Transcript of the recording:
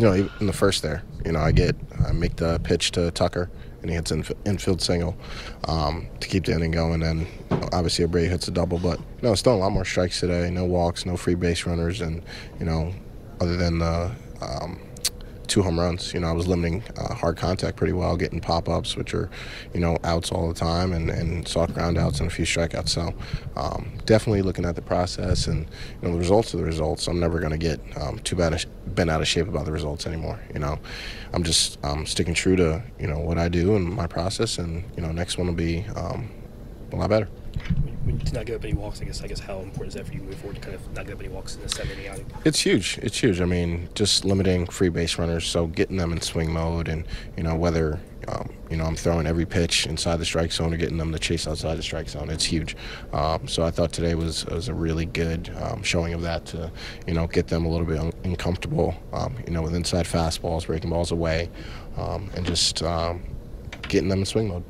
you know, in the first there, you know, I get I make the pitch to Tucker, and he hits an infield single um, to keep the inning going. And obviously, Abreu hits a double, but you know, still a lot more strikes today. No walks, no free base runners, and you know, other than the um, two home runs. You know, I was limiting uh, hard contact pretty well, getting pop ups, which are, you know, outs all the time, and, and saw ground outs and a few strikeouts. So um, definitely looking at the process and you know the results of the results. I'm never going to get um, too bad bent out of shape about the results anymore. You know, I'm just um, sticking true to you know what I do and my process, and you know next one will be um, a lot better when you not give up any walks, I guess I guess how important is that for you moving forward to kind of not give up any walks in the seven inning? It's huge. It's huge. I mean, just limiting free base runners, so getting them in swing mode, and you know whether um, you know I'm throwing every pitch inside the strike zone or getting them to chase outside the strike zone. It's huge. Um, so I thought today was was a really good um, showing of that to you know get them a little bit uncomfortable. Um, you know with inside fastballs, breaking balls away, um, and just um, getting them in swing mode.